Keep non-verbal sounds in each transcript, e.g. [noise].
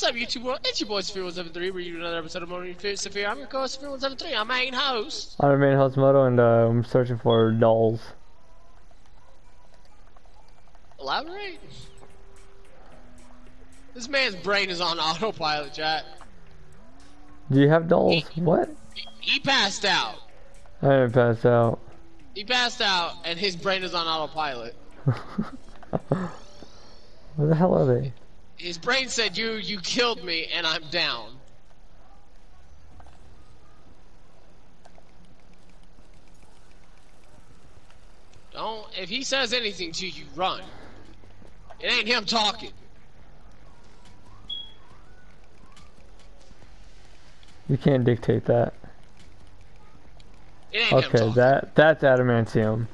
What's up, YouTube world? It's your boy Sophia173. We're doing another episode of Morning Sophia. I'm your co-host Sophia173. I'm main host. I'm the main host Modo, and uh, I'm searching for dolls. Elaborate. This man's brain is on autopilot, chat. Do you have dolls? what? He passed out. I didn't pass out. He passed out, and his brain is on autopilot. [laughs] Where the hell are they? His brain said, "You, you killed me, and I'm down." Don't. If he says anything to you, run. It ain't him talking. You can't dictate that. It ain't him Okay, that that's adamantium.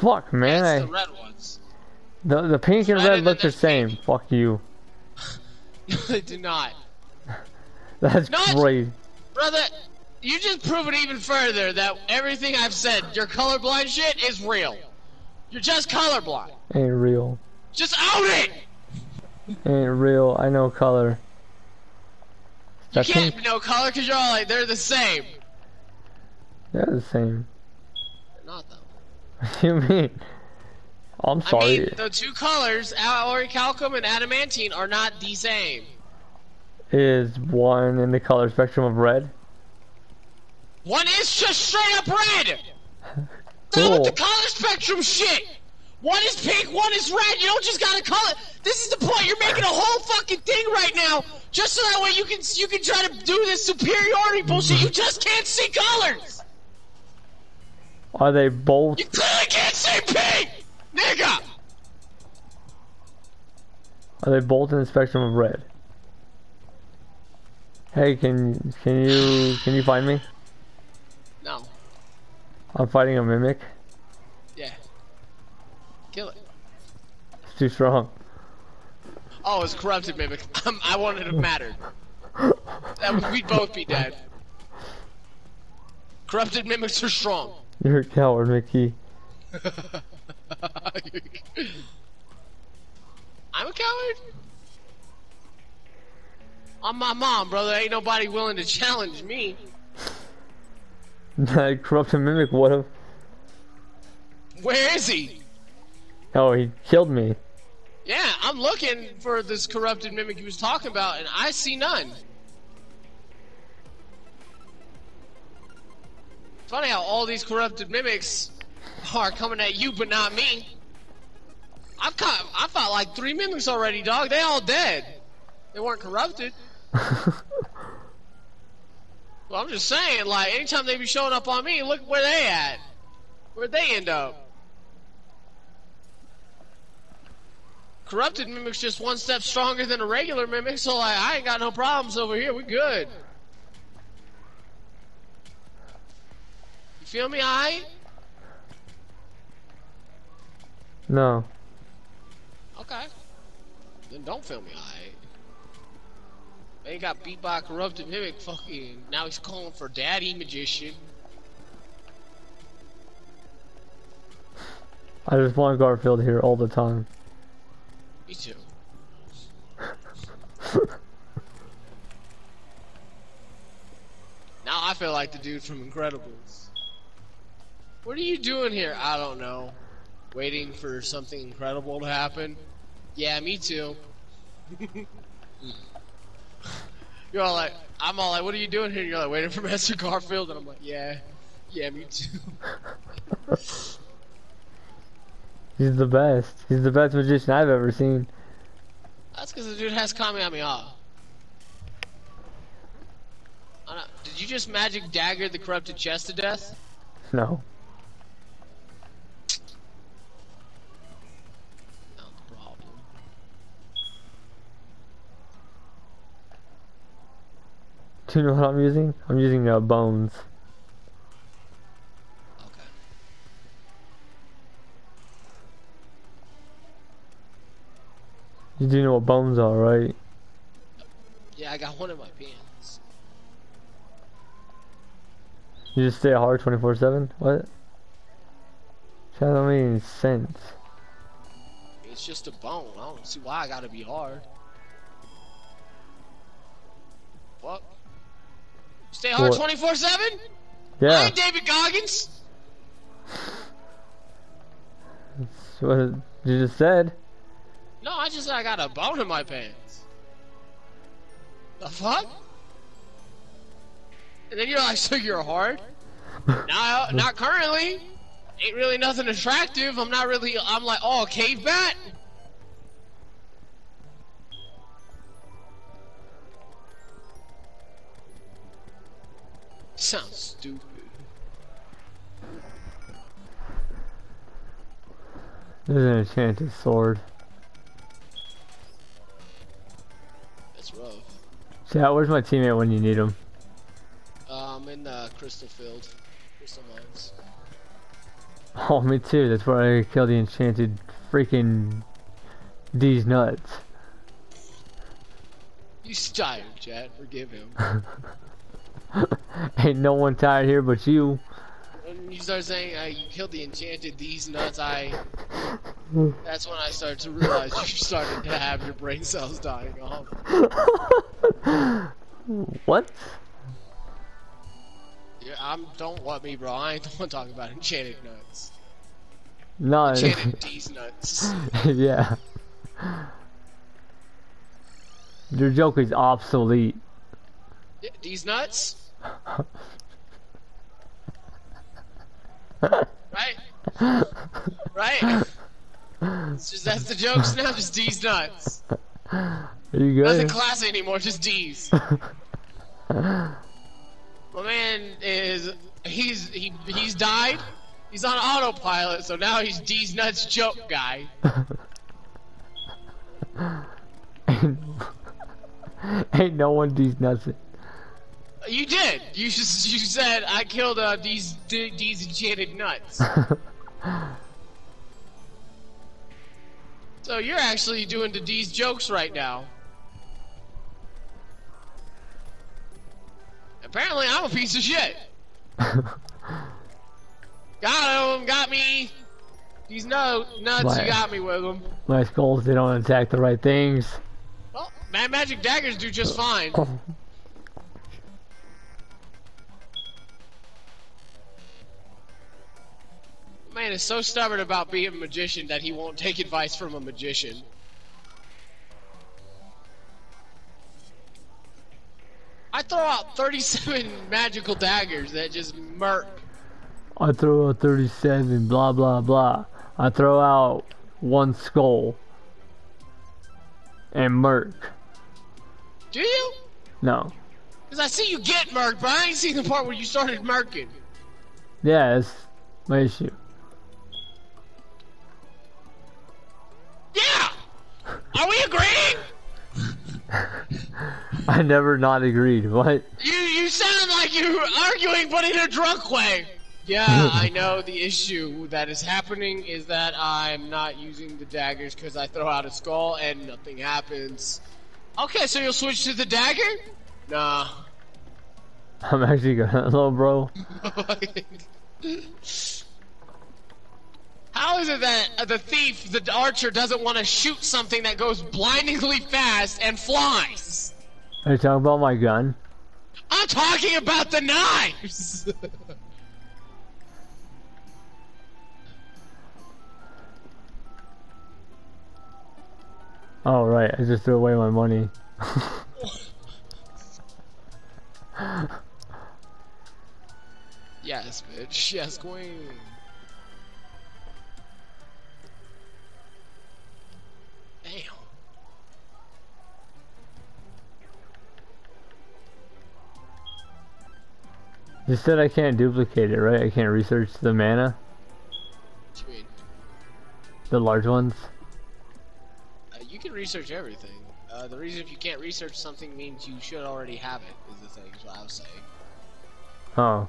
Fuck, man. That's I, the red ones. the the pink and red look the the same. Fuck you. [laughs] they do not. [laughs] That's Not- crazy. Brother, you just prove it even further that everything I've said, your colorblind shit, is real. You're just colorblind. Ain't real. Just own it! Ain't real. I know color. You That can't pink, know color because you're all like, they're the same. they're the same. They're not, though. What [laughs] do you mean? I'm I sorry. mean, the two colors, Orichalcum and Adamantine, are not the same. Is one in the color spectrum of red? One is just straight up red! [laughs] Stop with the color spectrum shit! One is pink, one is red, you don't just gotta color. This is the point, you're making a whole fucking thing right now, just so that way you can you can try to do this superiority bullshit. You just can't see colors! Are they both? You clearly can't see pink! Nigga! Are they both in the spectrum of red? Hey, can can you can you find me? No. I'm fighting a mimic. Yeah. Kill it. It's too strong. Oh, it's corrupted mimic. [laughs] Um, I wanted it to matter. That we'd both be dead. Corrupted mimics are strong. You're a coward, Mickey. [laughs] I'm a coward. I'm my mom, brother. Ain't nobody willing to challenge me. [laughs] That corrupted mimic would have. Where is he? Oh, he killed me. Yeah, I'm looking for this corrupted mimic he was talking about, and I see none. Funny how all these corrupted mimics are coming at you, but not me. I've caught, I fought like three mimics already, dog. They all dead. They weren't corrupted. [laughs] Well, I'm just saying, like, anytime they be showing up on me, look where they at. Where'd they end up? Corrupted mimic's just one step stronger than a regular mimic, so like, I ain't got no problems over here. We good. You feel me, I? No. Okay. Then don't film me, alright? They got beat by a corrupted mimic. Fucking now he's calling for daddy magician. I just want Garfield here all the time. Me too. now I feel like the dude from Incredibles. What are you doing here? I don't know. Waiting for something incredible to happen? Yeah, me too. [laughs] You're all like, I'm all like, what are you doing here? You're like, waiting for Master Garfield, and I'm like, yeah, yeah, me too. [laughs] He's the best. He's the best magician I've ever seen. That's because the dude has Kamehameha. Did you just magic dagger the corrupted chest to death? No. Do you know what I'm using? I'm using uh, bones. Okay. You do know what bones are, right? Yeah, I got one in my pants. You just stay hard 24/7. What? That don't make any sense. It's just a bone. I don't see why I gotta be hard. Stay hard 24 7? I Yeah. ain't David Goggins. That's what you just said. No, I just said I got a bone in my pants. The fuck? And then you're like, so you're hard? [laughs] no, not currently. Ain't really nothing attractive. I'm not really. I'm like, oh, cave bat. Sounds stupid. There's an enchanted sword. That's rough. Chat, where's my teammate when you need him? Uh, I'm in the crystal field, crystal mines. [laughs] Oh, me too. That's where I killed the enchanted freaking D's nuts. He's tired, Chad. Forgive him. [laughs] [laughs] Ain't no one tired here but you. When you start saying uh, you killed the enchanted these nuts, I that's when I started to realize [laughs] you started to have your brain cells dying off. [laughs] what? Yeah, I'm don't want me, bro. I ain't the one talking about enchanted nuts. No. Enchanted these nuts. yeah. Your joke is obsolete. Yeah, These nuts, right? Right? It's just that's the jokes now. Just D's nuts. Are you Nothing good? classy anymore. Just D's. My man is he's he he's died. He's on autopilot, so now he's D's nuts joke guy. [laughs] ain't no one D's nuts. You did. You just you said I killed uh, these D- these enchanted nuts. [laughs] so you're actually doing the D's jokes right now. Apparently, I'm a piece of shit. [laughs] Got him. Got me. These no nuts. Why? You got me with them. My skulls, they don't attack the right things. Well, Mad Magic daggers do just [laughs] fine. Man is so stubborn about being a magician that he won't take advice from a magician. I throw out 37 [laughs] magical daggers that just murk. I throw out 37, blah blah blah. I throw out one skull. And Merc. Do you? No. Because I see you get murked, but I ain't seen the part where you started murking. Yeah, that's my issue. [laughs] I never not agreed. What? You you sound like you're arguing, but in a drunk way. Yeah, [laughs] I know the issue that is happening is that I'm not using the daggers because I throw out a skull and nothing happens. Okay, so you'll switch to the dagger? Nah. I'm actually gonna. [laughs] Hello, bro. How is it that the thief, the archer, doesn't want to shoot something that goes blindingly fast and flies? Are you talking about my gun? I'm talking about the knives! [laughs] Oh, right. I just threw away my money. [laughs] yes, bitch. Yes, queen. You said I can't duplicate it, right? I can't research the mana, What you mean? the large ones. Uh, you can research everything. Uh, the reason if you can't research something means you should already have it, is the thing, is what I was saying. Oh.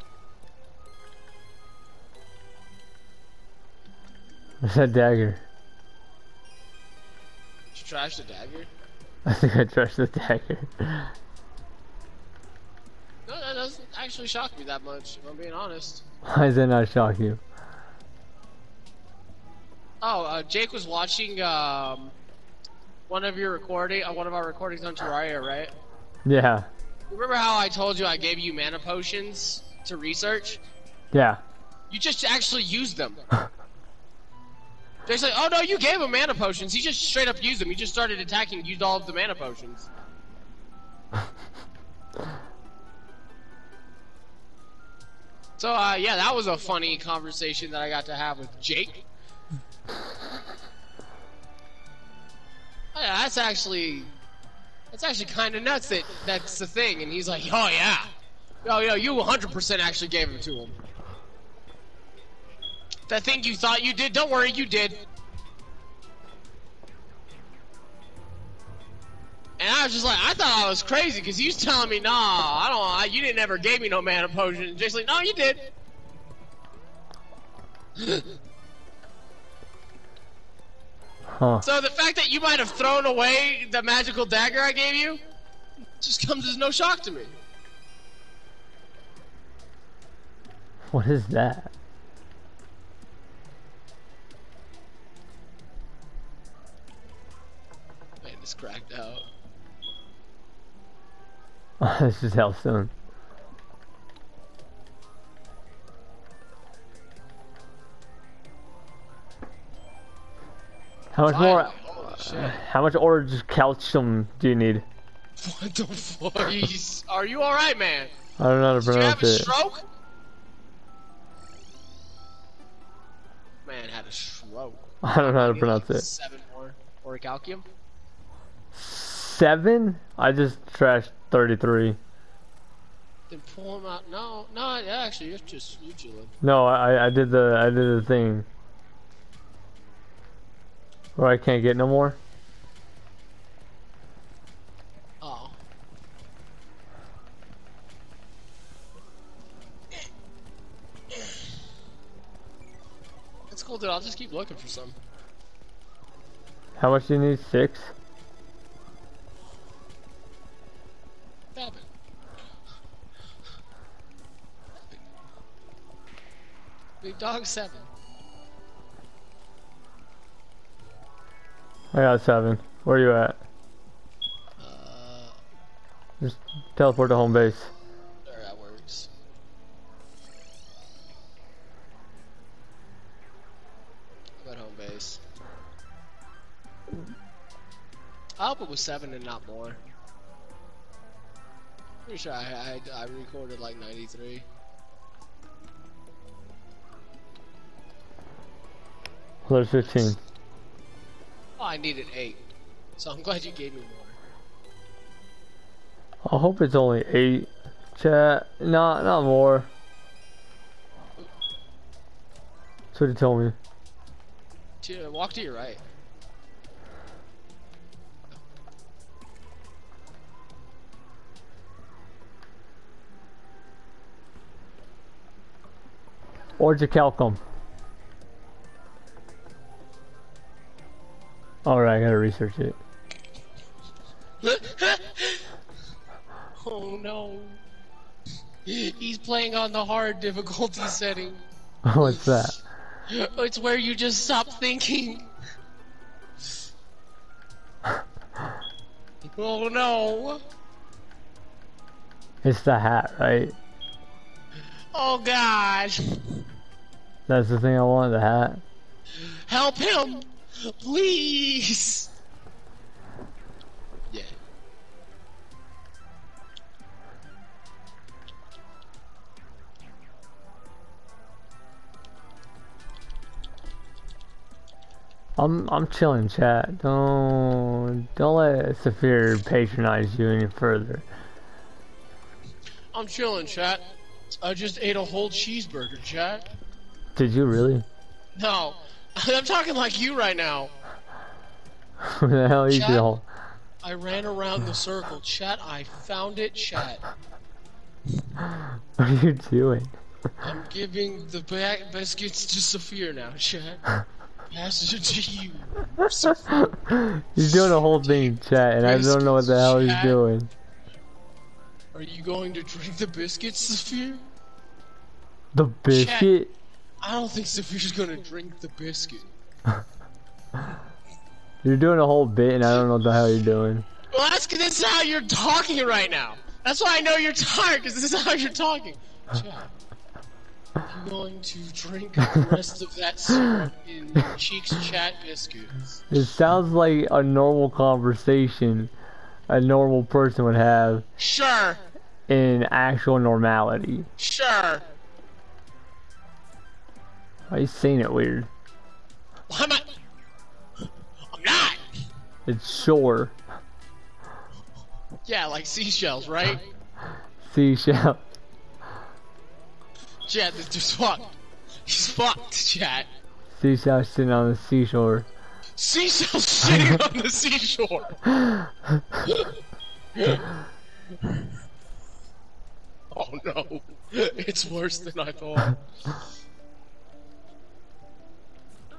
What's that dagger? Did you trash the dagger? [laughs] I think I trashed the dagger. [laughs] Doesn't actually shock me that much, if I'm being honest. Why does that not shock you? Oh, uh, Jake was watching um, one of your recording, uh, one of our recordings on Terraria, right? Yeah. Remember how I told you I gave you mana potions to research? Yeah. You just actually used them. [laughs] They're like, oh no, you gave him mana potions. He just straight up used them. He just started attacking, used all of the mana potions. [laughs] so, uh, yeah, that was a funny conversation that I got to have with Jake. Yeah, that's actually, that's actually kind of nuts that that's the thing. And he's like, oh yeah, oh yeah, you 100% actually gave him to him. That thing you thought you did, don't worry, you did. And I was just like, I thought I was crazy because he was telling me, nah, I don't, I, you didn't ever gave me no mana potion. And Jake's like, no, you did. Huh. So the fact that you might have thrown away the magical dagger I gave you just comes as no shock to me. What is that? Man, it's cracked out. [laughs] This is Hellstone. How much more? Shit. Uh, how much orange calcium do you need? What the fuck? [laughs] Are you alright, man? I don't know how to Did you have pronounce a it. stroke? Man had a stroke. [laughs] I don't know how to Maybe pronounce like it. Seven more orichalcum. Seven? I just trashed 33. Then pull him out. No, no. Actually, you're just you chilling. No, I I did the I did the thing. Where I can't get no more. Oh. It's cool, dude. I'll just keep looking for some. How much do you need? Six? Stop it. Big dog seven. I got seven. Where are you at? Uh, Just teleport to home base. there that works. I'm at home base. I hope it was seven and not more. Pretty sure I, I, I recorded like 93. Well, 15. Oh, I needed eight. So I'm glad you gave me more. I hope it's only eight. Chat, not not more. That's what he told me. To, walk to your right. Orgicalcum. Alright, I gotta research it. [laughs] oh no. He's playing on the hard difficulty [laughs] setting. [laughs] What's that? It's where you just stop thinking. Oh no. It's the hat, right? Oh gosh. That's the thing I want, the hat. Help him. Please. Yeah. I'm I'm chilling, chat. Don't don't let Safir patronize you any further. I'm chilling, chat. I just ate a whole cheeseburger, chat. Did you really? No. [laughs] I'm talking like you right now. [laughs] The hell you Chat? feel? I ran around the circle, chat. I found it, chat. [laughs] What are you doing? I'm giving the ba- biscuits to Safir now, chat. Pass it to you. he's doing a whole thing, chat, and I don't know what the hell he's doing. Are you going to drink the biscuits, Safir? The biscuit? I don't think Safir's gonna drink the biscuit. [laughs] You're doing a whole bit, and I don't know what the hell you're doing. Well, that's 'cause that's how you're talking right now. That's why I know you're tired, because this is how you're talking. Chad, I'm going to drink the rest of that syrup in Cheeks Chat biscuits. It sounds like a normal conversation a normal person would have Sure, in actual normality. sure. Why you saying it weird? Why am I? I'm not. It's shore. Yeah, like seashells, right? Seashell. Chat, this dude's fucked. He's fucked, chat. Seashell sitting on the seashore. Seashell sitting on the seashore. [laughs] [laughs] oh no, it's worse than I thought.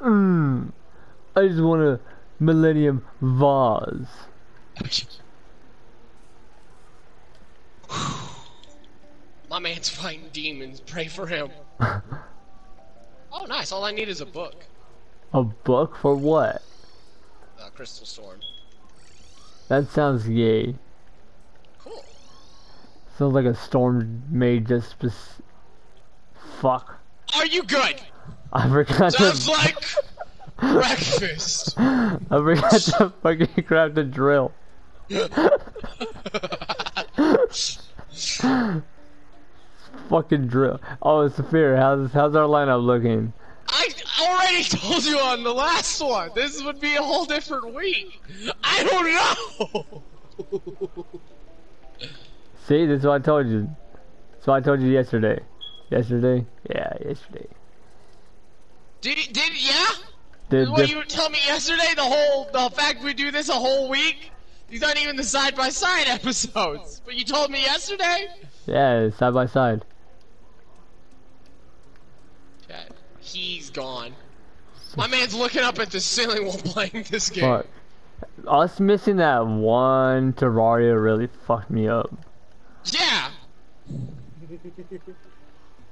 Mmm. I just want a Millennium Vase. [sighs] My man's fighting demons. Pray for him. [laughs] oh, nice. All I need is a book. A book for what? Uh, Crystal Storm. That sounds gay. Cool. Sounds like a storm made just Fuck. Are you good? I forgot Sounds to. like [laughs] breakfast. I forgot to fucking grab the drill. [laughs] fucking drill. Oh, Safir, how's how's our lineup looking? I already told you on the last one. This would be a whole different week. I don't know. [laughs] See, this is what I told you. That's what I told you yesterday. Yesterday? Yeah, yesterday. Did did yeah? The, What you were telling me yesterday? The whole the fact we do this a whole week. These aren't even the side by side [laughs] episodes. But you told me yesterday. yeah, side by side. Chad, he's gone. My man's looking up at the ceiling while playing this game. Fuck. Us missing that one Terraria really fucked me up. [laughs]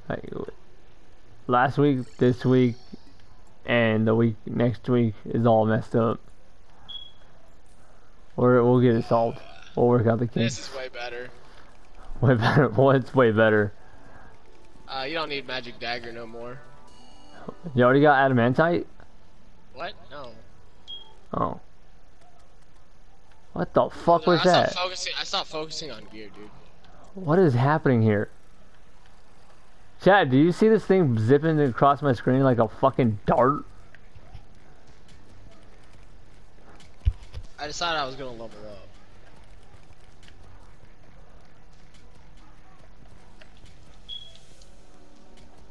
Like, last week, this week, and the week next week is all messed up. Or we'll get it solved. We'll work out the case. This is way better. [laughs] Way better. [laughs] What's way better? Uh, you don't need magic dagger no more. You already got adamantite? What? No. Oh. What the fuck was I that? Stopped focusing, I stopped focusing on gear, dude. What is happening here? Chad, do you see this thing zipping across my screen like a fucking dart? I decided I was gonna level up.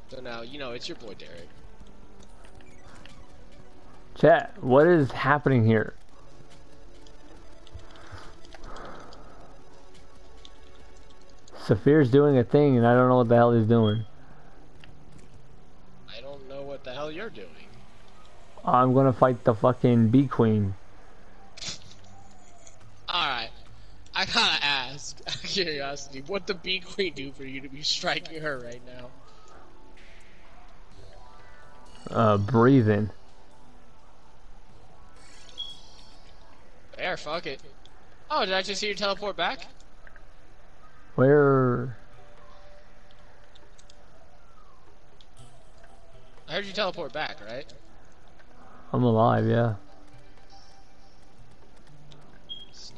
So now, you know, it's your boy Derek. Chad, what is happening here? Safir's doing a thing and I don't know what the hell he's doing. I don't know what the hell you're doing. I'm gonna fight the fucking bee queen. Alright. I gotta ask, [laughs] out of curiosity, what the bee queen do for you to be striking her right now? Uh, breathing. There, fuck it. Oh, did I just see you teleport back? Where? I heard you teleport back, right? I'm alive, yeah. It's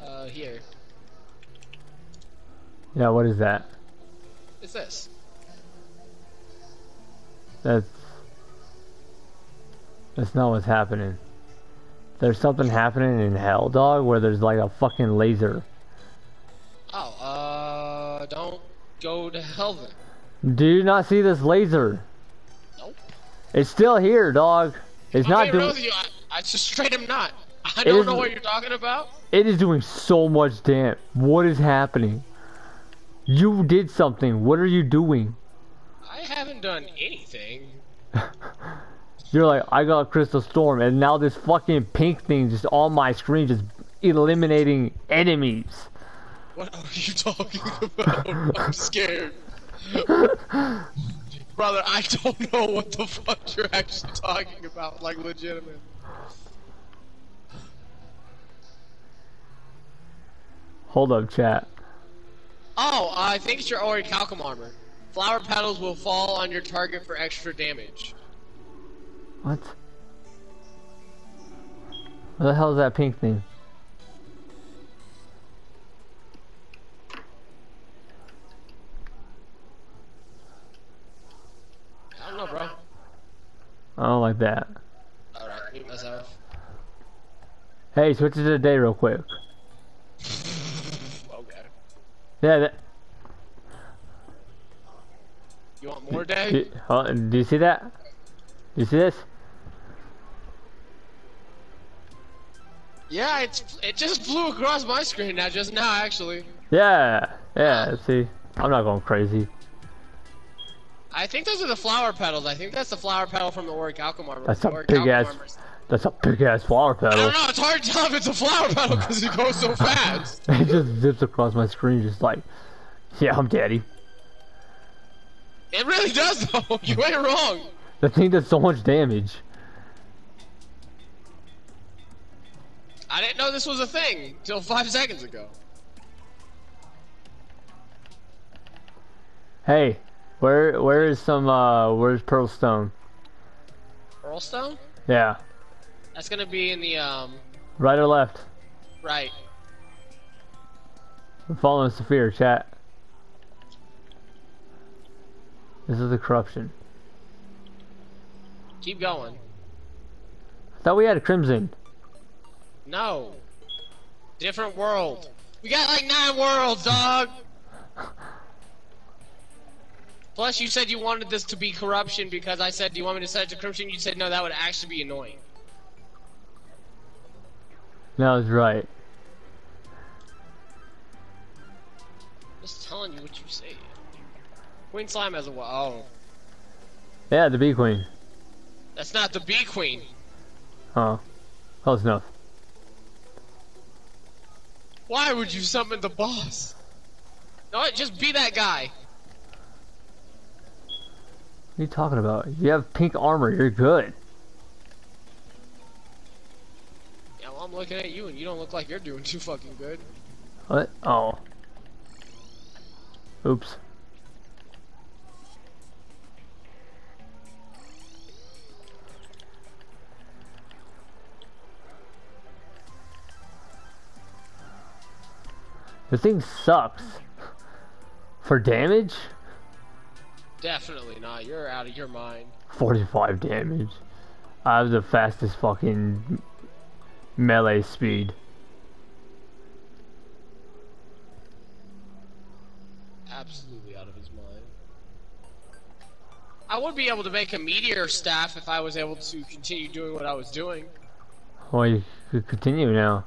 not. Uh, here. Yeah, what is that? It's this. That's that's not what's happening. There's something happening in Hell Dog where there's like a fucking laser. Oh, uh, don't go to hell then. Do you not see this laser? Nope. It's still here, dog. It's I'm not doing. with you. I, I just straight am not. I don't know what you're talking about. It is doing so much damage. What is happening? You did something. What are you doing? I haven't done anything. [laughs] You're like, I got Crystal Storm, and now this fucking pink thing just on my screen, just eliminating enemies. What are you talking about? I'm scared. [laughs] Brother, I don't know what the fuck you're actually talking about, like legitimate. Hold up, chat. Oh, I think it's your Orichalcum armor. Flower petals will fall on your target for extra damage. What? What the hell is that pink thing? I don't know, bro. I don't like that. Alright, mute myself. Hey, switch it to the day real quick. [laughs] Okay. Yeah, that, You want more day? do, oh, do you see that? Do you see this? Yeah, it's it just flew across my screen now, just now, actually. Yeah, yeah, see? I'm not going crazy. I think those are the flower petals. I think that's the flower petal from the Orichalcum armor. That's a big ass- armor's- That's a big ass flower petal. I don't know, it's hard to tell if it's a flower petal because it goes so fast. [laughs] it just zips across my screen just like, yeah, I'm daddy. It really does, though. [laughs] You ain't wrong. The thing does so much damage. I didn't know this was a thing till five seconds ago. Hey, where where is some uh where's Pearlstone? Pearlstone? Yeah. That's gonna be in the, um, Right or left? right. I'm following Safir, chat. This is the corruption. Keep going. I thought we had a Crimson. No. Different world. We got like nine worlds, dog. Plus, you said you wanted this to be corruption because I said, "Do you want me to set it to corruption?" You said, "No, that would actually be annoying." That was right. Just telling you what you say. Queen Slime has a wa- oh, Yeah, the Bee Queen. that's not the Bee Queen. Oh. Close enough. Why would you summon the boss? No, just be that guy. What are you talking about? You have pink armor, you're good. Yeah, well, I'm looking at you, and you don't look like you're doing too fucking good. What? Oh. Oops. This thing sucks. For damage? Definitely not. You're out of your mind. 45 damage. I have the fastest fucking melee speed. absolutely out of his mind. I would be able to make a meteor staff if I was able to continue doing what I was doing. Well, you could continue now.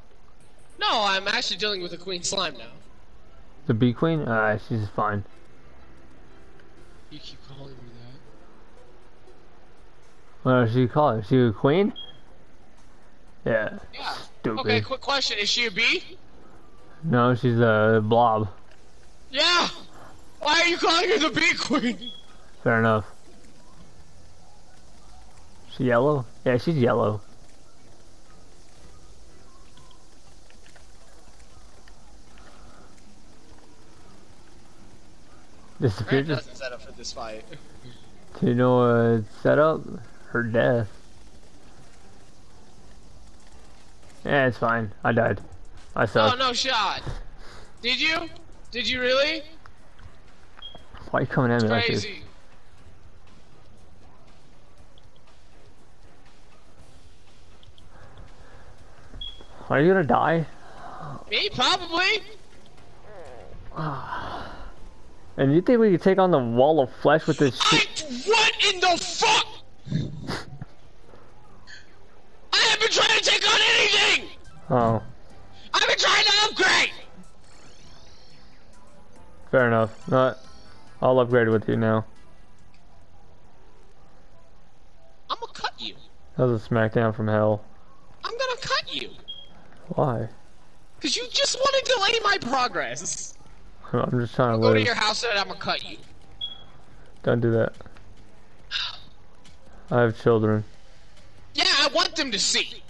No, I'm actually dealing with a queen slime now. The Bee Queen? Uh, she's fine. You keep calling me that. What does she call her? She a queen? Yeah. Yeah. Stupid. Okay, quick question. Is she a bee? No, she's a blob. Yeah! Why are you calling her the bee queen? Fair enough. She yellow? Yeah, she's yellow. Disappeared. Grant doesn't set up for this fight. Do you know uh, setup? Her death. Yeah, it's fine. I died. I saw. Oh, no shot. Did you? Did you really? Why are you coming at me like this? Crazy. Are you gonna die? Me? Probably. [sighs] And you think we could take on the wall of flesh with this shit? what in the fuck? I haven't been trying to take on anything! Oh, I've been trying to upgrade! fair enough. No, I'll upgrade with you now. I'm gonna cut you. That was a smackdown from hell. I'm gonna cut you. Why? Cause you just want to delay my progress. I'm just trying to Go to your house and I'm gonna cut you. Don't do that. I have children. Yeah, I want them to see.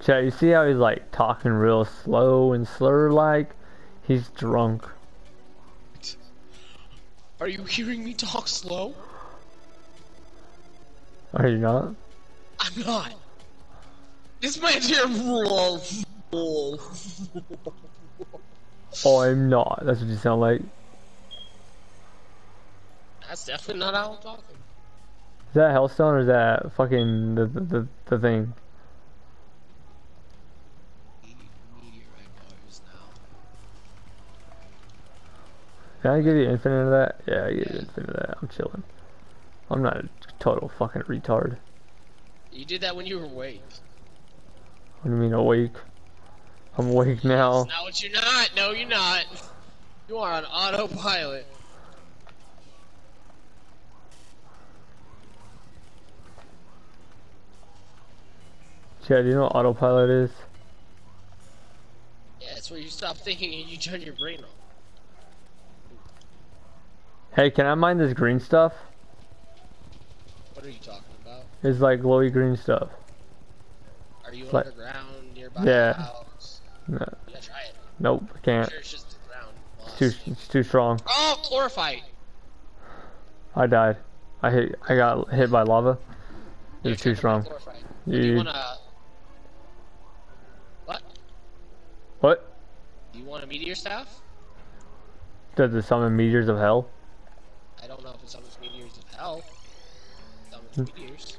Chat, you see how he's like talking real slow and slur like? He's drunk. Are you hearing me talk slow? Are you not? I'm not. This man's here. Oh, I'm not. That's what you sound like. That's definitely not how I'm talking. Is that Hellstone or is that fucking the the, the, the thing? Meteorite bars now. Can I give you infinite of that? Yeah, I give you infinite of that. I'm chilling. I'm not a total fucking retard. You did that when you were awake. What do you mean awake? I'm awake now. That's not what you're not. No, you're not. You are on autopilot. Chad, do you know what autopilot is? Yeah, it's where you stop thinking and you turn your brain off. Hey, can I mine this green stuff? What are you talking about? It's like glowy green stuff. Are you Like- underground nearby Yeah. No, Yeah, try it. nope, I can't. Sure, it's just the ground. It's too, it's too strong. Oh, chlorophyte. I died. I hit. I got hit by lava. It was too strong. Do you You, wanna? What? what? Do you want a meteor staff? Does it summon meteors of hell? I don't know if it's summons meteors of hell. Summons Hmm. meteors.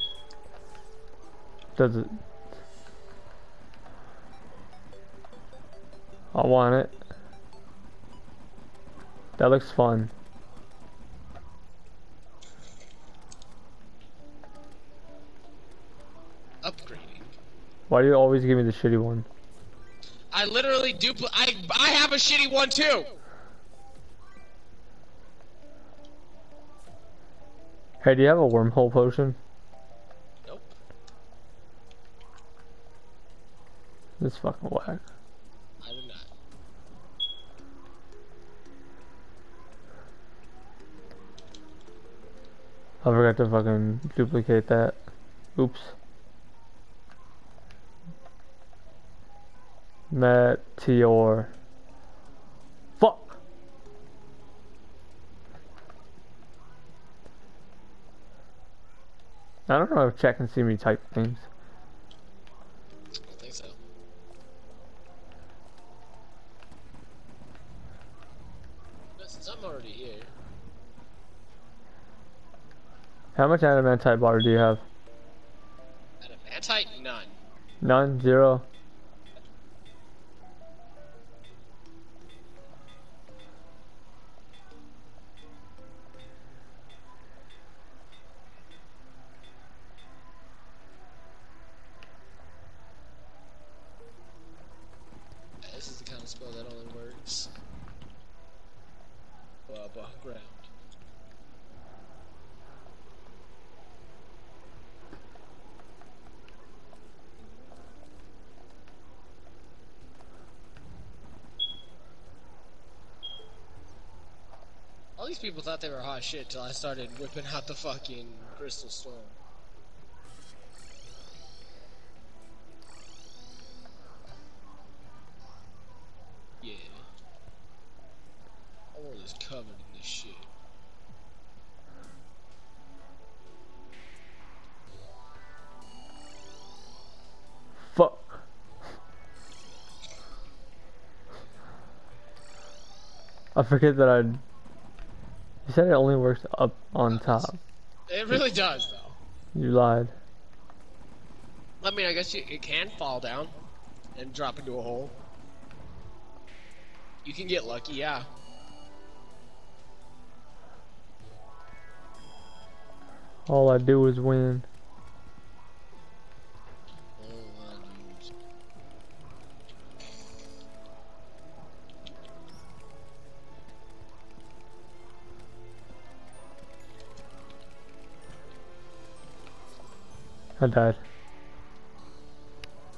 Does it? I want it. That looks fun. Upgrading. Why do you always give me the shitty one? I literally dupli- I I have a shitty one too. Hey, do you have a wormhole potion? Nope. This fucking whack. I forgot to fucking duplicate that. Oops. Meteor. Fuck! I don't know if chat can see me type things. I don't think so. But since I'm already here, How much adamantite bar do you have? adamantite none. None? Zero? They were hot shit till I started whipping out the fucking crystal storm. Yeah. World is covered in this shit. Fuck. I forget that I. You said it only works up on top. It really does, though. You lied. I mean, I guess you, it can fall down and drop into a hole. You can get lucky, yeah. All I do is win. I died.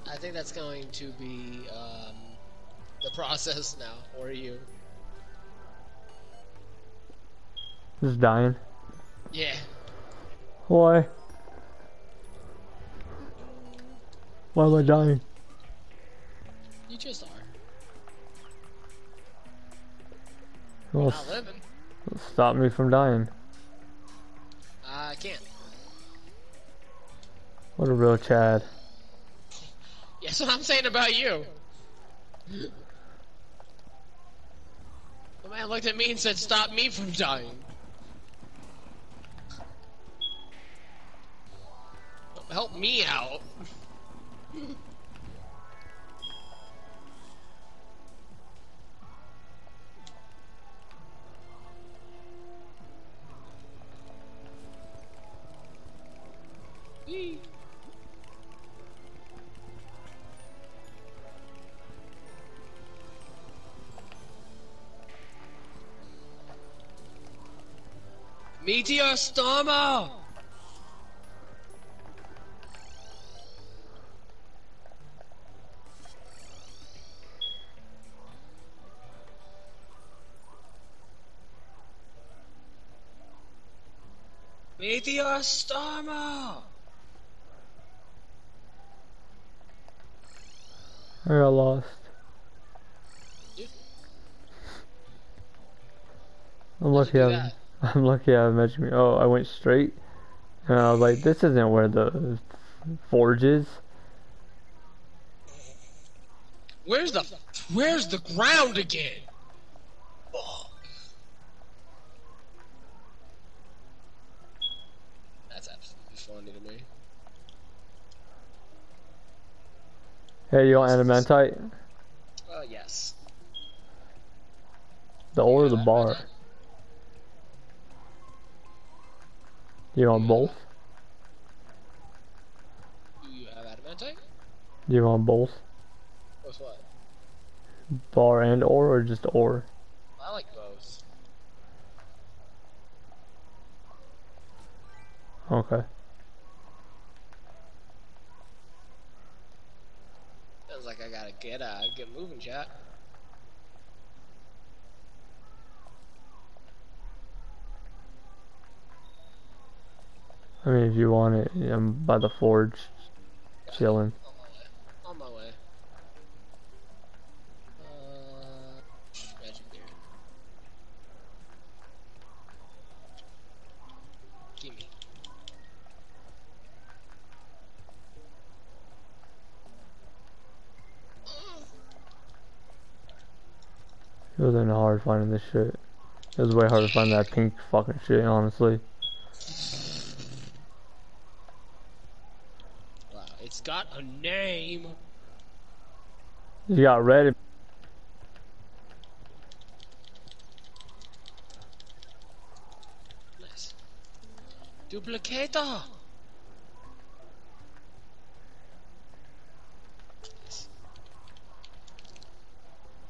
I think that's going to be um, the process now or you. Just dying. Yeah. Why? Why am I dying? You just are. Well, Not living. stop me from dying. I can't. What a real Chad. That's what I'm saying about you. The man looked at me and said, stop me from dying. Help me out. Whee. [laughs] Meteor Stormer! Meteor Stormer! I got lost. I'm lucky I, that? [laughs] I'm lucky I measured me. Oh, I went straight. And I was like, this isn't where the forge is. Where's the Where's the ground again? Oh. That's absolutely funny to me. Hey, you want adamantite? Uh, yes. The ore or the Yeah, bar? You want both? Do you have? You want both? What's what? Bar and ore or just ore? I like both. Okay. Sounds like I gotta get uh get moving, chat. I mean, if you want it, I'm by the forge, chilling. On my way. On my way. Uh. Gimme. It wasn't hard finding this shit. It was way hard to find that pink fucking shit, honestly. Wow, it's got a name. You got red. Nice. Duplicator.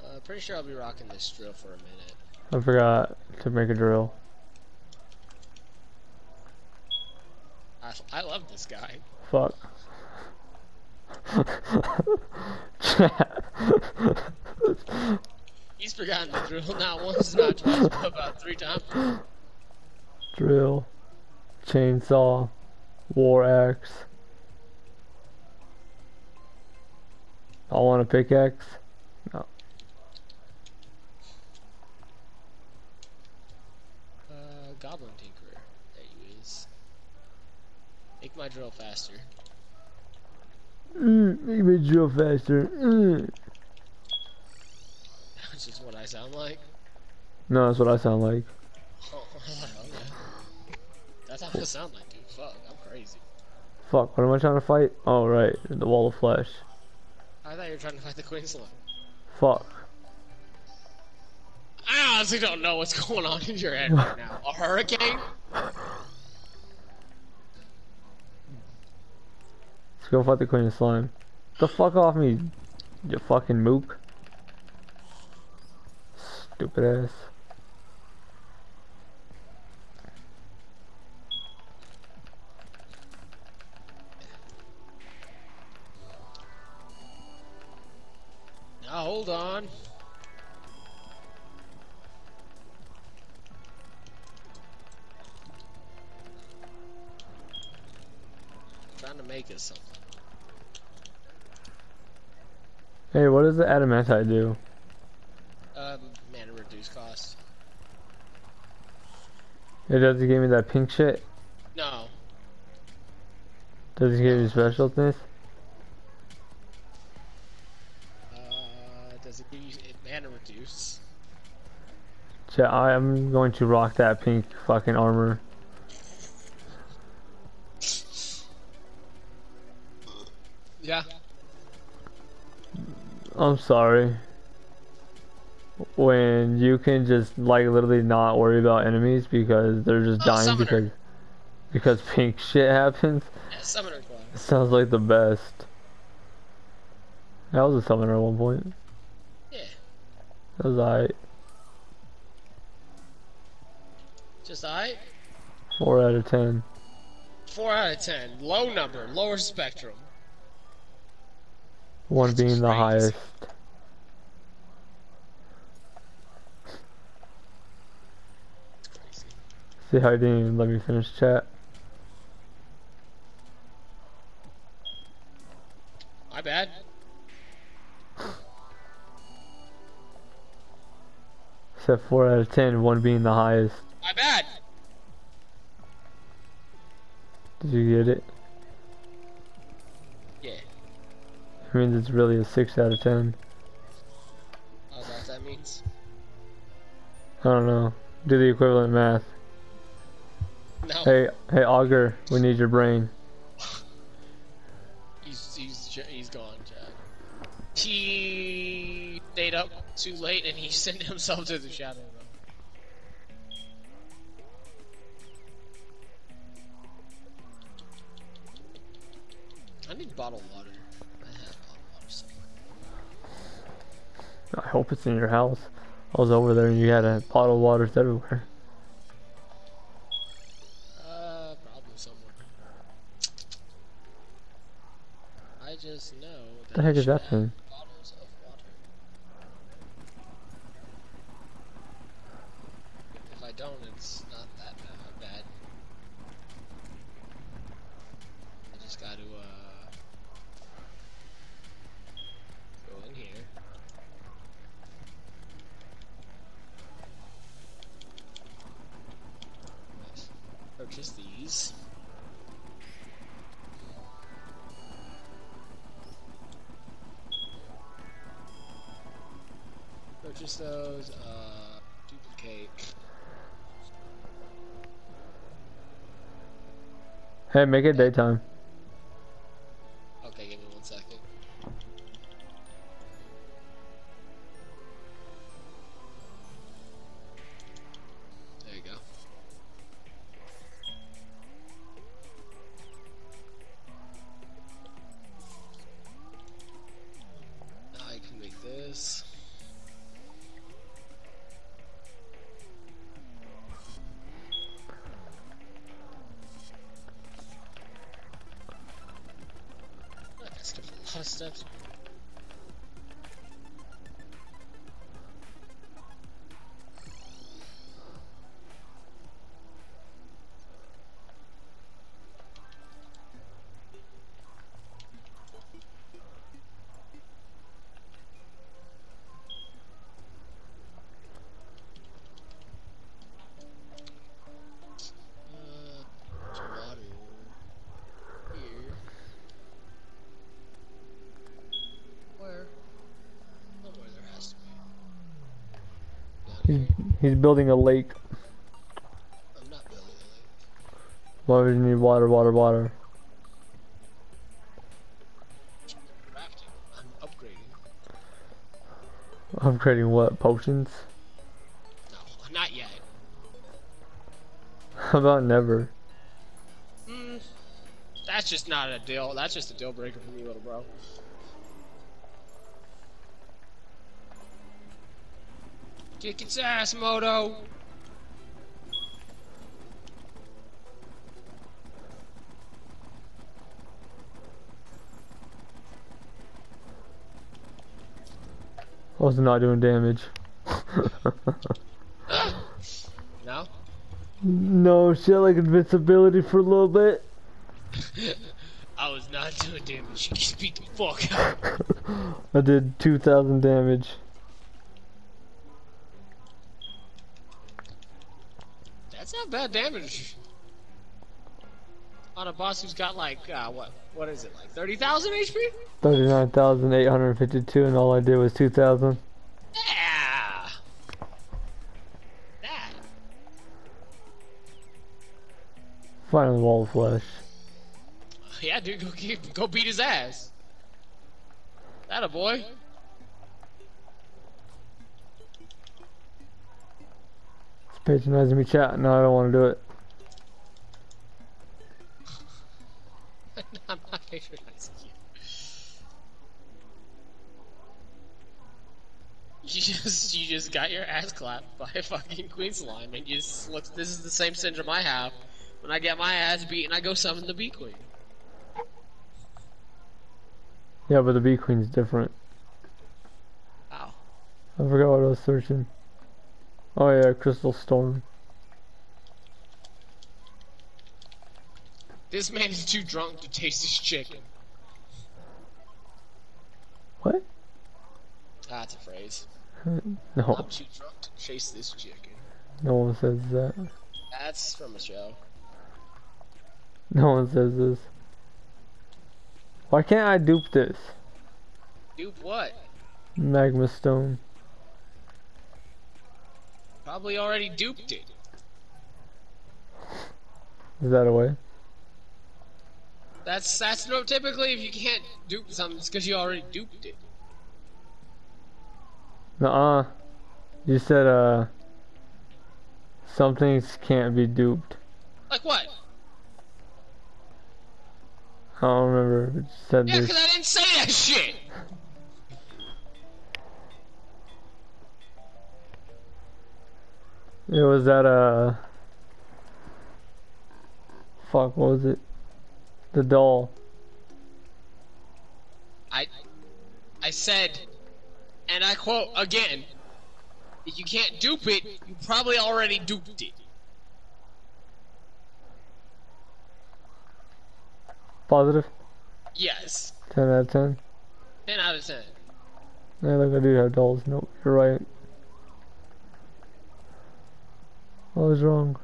Uh, pretty sure I'll be rocking this drill for a minute. I forgot to make a drill. I, I love this guy. Fuck. [laughs] He's forgotten the drill not once, not twice, but about three times. drill, chainsaw, war axe. I want a pickaxe. Uh, Goblin Tinkerer. There you is. Make my drill faster. Mm, make me drill faster. Mm. That's just what I sound like. No, that's what I sound like. [laughs] Oh, okay. That's how I sound like, dude. Fuck, I'm crazy. Fuck, what am I trying to fight? Oh, right, the wall of flesh. I thought you were trying to fight the Queensland. Fuck. I honestly don't know what's [laughs] going on in your head right now. A hurricane? [laughs] Go fight the Queen of Slime. The fuck off me, you fucking mook. Stupid ass. Now hold on. trying to make us something. Hey, what does the adamantite do? Um, mana reduce cost. It doesn't give me that pink shit. No. Does it give me specialness? Uh, does it give you mana reduce? Yeah, I am going to rock that pink fucking armor. Yeah. I'm sorry. When you can just like literally not worry about enemies because they're just Oh, dying summoner. because because [laughs] pink shit happens. Yeah, summoner class. Sounds like the best. I was a summoner at one point. Yeah. That was alright. Just alright. Four out of ten. Four out of ten. Low number. Lower spectrum. One being the highest. See how you didn't even let me finish chat. My bad. Said four out of ten, one being the highest. My bad. Did you get it? It means it's really a six out of ten. Oh, that's that means. I don't know. Do the equivalent math. No. Hey, hey, Augur, we need your brain. [laughs] He's he's he's gone, Jack. He stayed up too late and he [laughs] sent himself to the shadow. I need bottled water. I hope it's in your house. I was over there and you had a bottle of waters everywhere. Uh, probably somewhere. I just know that What the heck is that thing? Hey, make it daytime. He's, he's building a lake. I'm not building a lake. Why would you need water, water, water? Crafting. I'm upgrading. I'm creating what? Potions? No, not yet. [laughs] How about never? Mm, that's just not a deal. That's just a deal breaker for me, little bro. Kick its ass, Modo. I was not doing damage. [laughs] No? no, she had like invincibility for a little bit. [laughs] I was not doing damage. You beat the fuck [laughs] out. I did 2,000 damage. Not bad damage. On a boss who's got like, uh, what, what is it, like 30,000 HP? 39,852 and all I did was 2,000. Yeah! That. Finally wall of flesh. Yeah, dude, go, keep, go beat his ass. That a boy. Patronizing me chat. No, I don't want to do it. [laughs] I'm not patronizing you. [laughs] You just you just got your ass clapped by a fucking queen slime, and you just look. This is the same syndrome I have. When I get my ass beat, and I go summon the bee queen. Yeah, but the bee queen's different. Wow. I forgot what I was searching. Oh yeah, crystal stone. This man is too drunk to taste his chicken. What? That's a phrase. No, I'm too drunk to chase this chicken. no one says that. That's from a show. No one says this. Why can't I dupe this? Dupe what? Magma stone. Probably already duped it. Is that a way? That's that's no typically if you can't dupe something, it's because you already duped it. Nuh-uh. You said, uh... Some things can't be duped. Like what? I don't remember. It said Yeah, because I didn't say that shit. It was that, uh... Fuck, what was it? The doll. I I said, and I quote again, if you can't dupe it, you probably already duped it. Positive? Yes. 10 out of 10. 10 out of 10. Yeah, look, I do have dolls. Nope, you're right. I was wrong.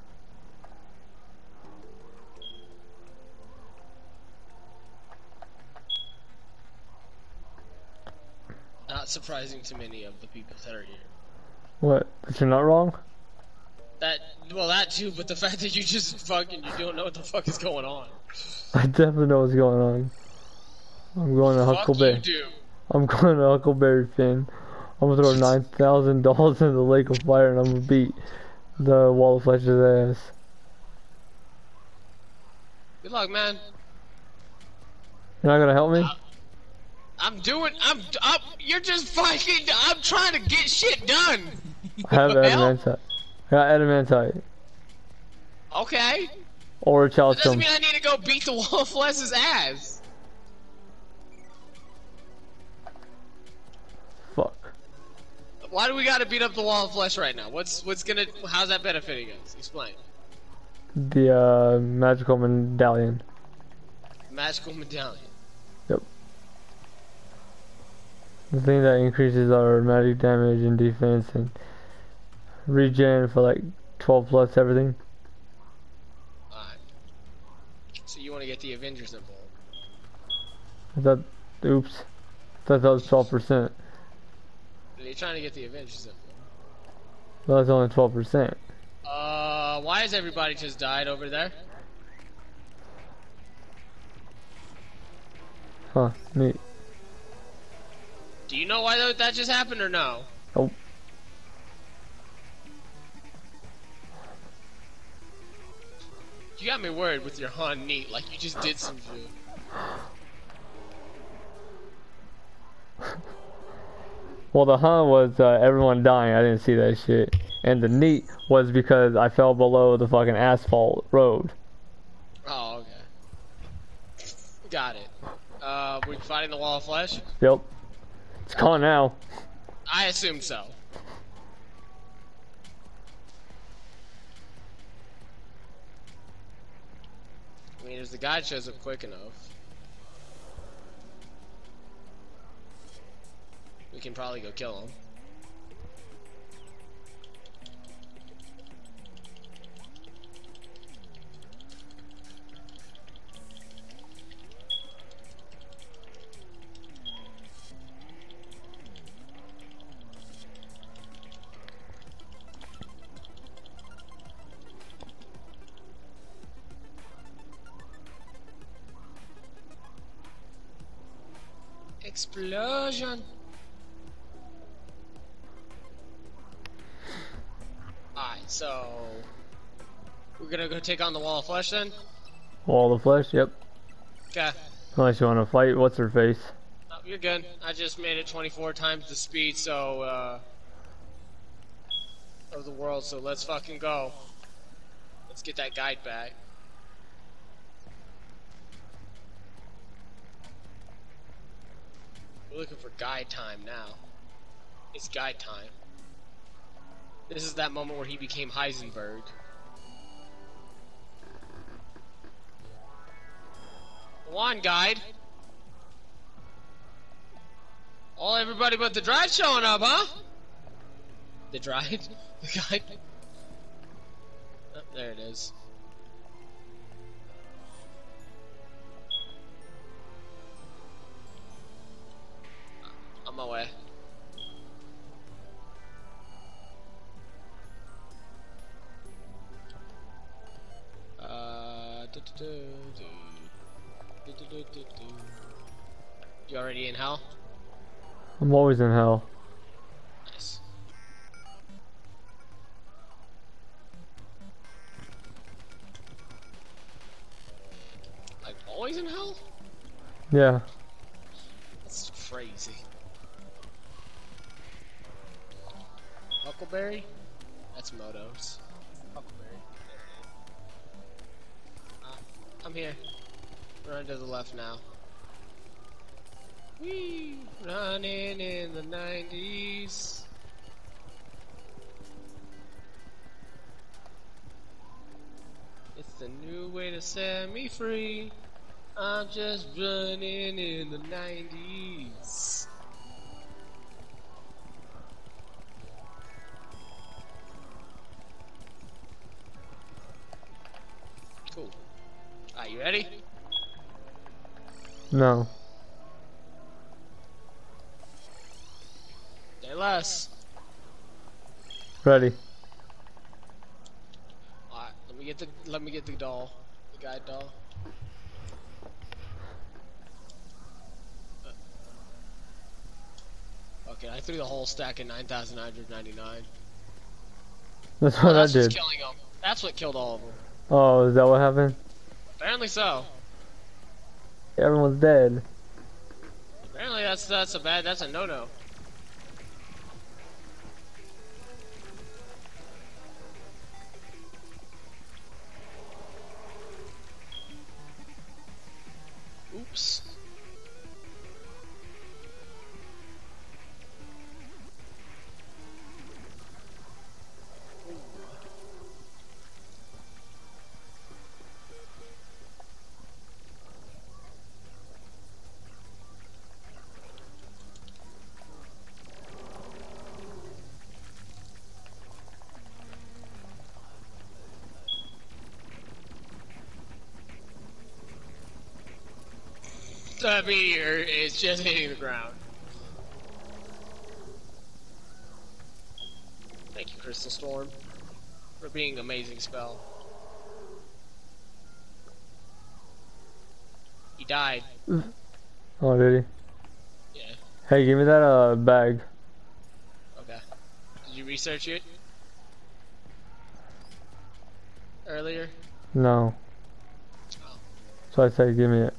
Not surprising to many of the people that are here. What? But you're not wrong? That, well, that too, but the [laughs] fact that you just fucking, you don't know what the fuck is going on. I definitely know what's going on. I'm going to Huckleberry. you do. I'm going to Huckleberry Finn. I'm gonna throw [laughs] 9,000 dolls in the lake of fire and I'm gonna beat the wall of flesh's ass. Good luck, man. You're not gonna help me? Uh, I'm doing, I'm, I'm, you're just fucking, I'm trying to get shit done. I have adamantite. I got adamantite. Okay. Orichalcum That doesn't mean I need to go beat the wall of flesh's ass. Why do we gotta beat up the wall of flesh right now? What's, what's gonna, how's that benefiting us? Explain. The uh, magical medallion. Magical medallion. Yep. The thing that increases our magic damage and defense and regen for like 12 plus everything. Alright. So you wanna get the Avengers involved. Thought, oops. I thought that was 12%. You're trying to get the Avengers involved. Well, it's only 12%. Uh, why has everybody just died over there? Huh, neat. Do you know why that just happened or no? Nope. You got me worried with your Han neat, like you just did some shit. [laughs] Well, the hunt was uh, everyone dying. I didn't see that shit. And the neat was because I fell below the fucking asphalt road. Oh, okay. Got it. Uh, we fighting the wall of flesh? Yep. It's gone now. I assume so. I mean, if the guide shows up quick enough. Can probably go kill him. Explosion! So... We're gonna go take on the Wall of Flesh then? Wall of flesh, yep. Okay. Unless you want to fight, what's her face? Oh, you're good. I just made it 24 times the speed, so, uh... Of the world, so let's fucking go. Let's get that guide back. We're looking for guide time now. It's guide time. This is that moment where he became Heisenberg. Go on, guide. All everybody but the drive showing up, huh? The drive? [laughs] The guide? Oh, there it is. On my You already in hell? I'm always in hell. Nice. Like always in hell? Yeah. That's crazy. Huckleberry? That's Modo's. I'm here. Run to the left now. Whee! Running in the 90s. It's the new way to set me free. I'm just running in the 90s. No. Say less. Ready. Alright, let me get the let me get the doll. The guide doll. Uh, Okay, I threw the whole stack at 9,999. That's what I That's what's did. That's what killed all of them. Oh, is that what happened? Apparently so. Everyone's dead. Apparently that's that's a bad that's a no no. The meteor is just hitting the ground. Thank you, Crystal Storm, for being an amazing spell. He died. Oh, did he? Yeah. Hey, give me that uh bag. Okay. Did you research it? Earlier? No. Oh. So I said, give me it.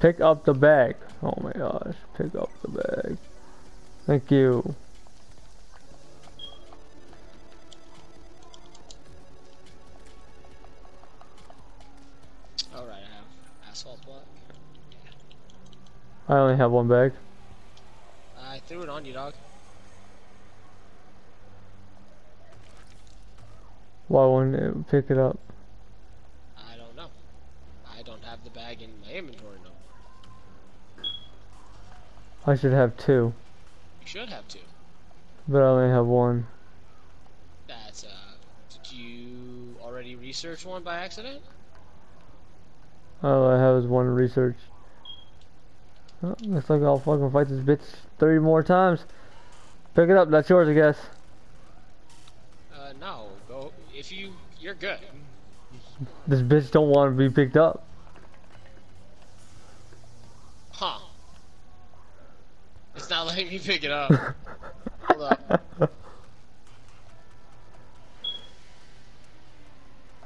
Pick up the bag. Oh my gosh, pick up the bag. Thank you. Alright, I have asphalt block. I only have one bag. I threw it on you, dog. Why wouldn't it pick it up? the bag in my inventory no more. I should have two, You should have two. but I only have one. That's, uh, did you already research one by accident? All I have is one research. Oh, looks like I'll fucking fight this bitch three more times. Pick it up, that's yours, I guess. Uh, no. Go, if you, you're good. This bitch don't want to be picked up. Huh. It's not letting me pick it up. [laughs] Hold up.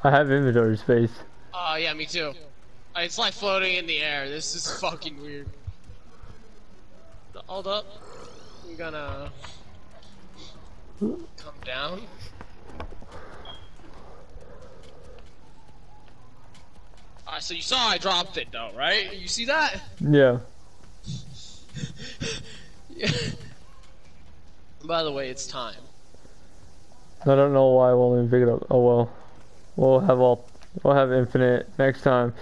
I have inventory space. Oh, yeah, me too. Uh, It's like floating in the air. This is fucking weird. Hold up. I'm gonna come down. Alright, so you saw I dropped it though, right? You see that? Yeah. [laughs] [laughs] By the way, it's time. I don't know why I won't even pick it up. Oh well. We'll have all we'll have infinite next time.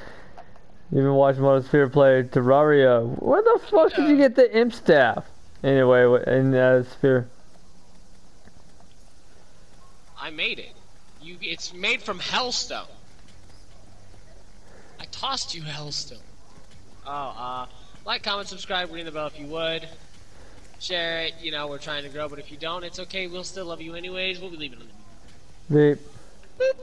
You've been watching Motosphere play Terraria. Where the fuck did you get the imp staff? Anyway, wh- in uh, sphere. I made it. You, it's made from hellstone. I tossed you hellstone. Oh, uh, like, comment, subscribe, ring the bell if you would. Share it. You know we're trying to grow, but if you don't, it's okay. We'll still love you anyways. We'll be leaving on the. The Boop.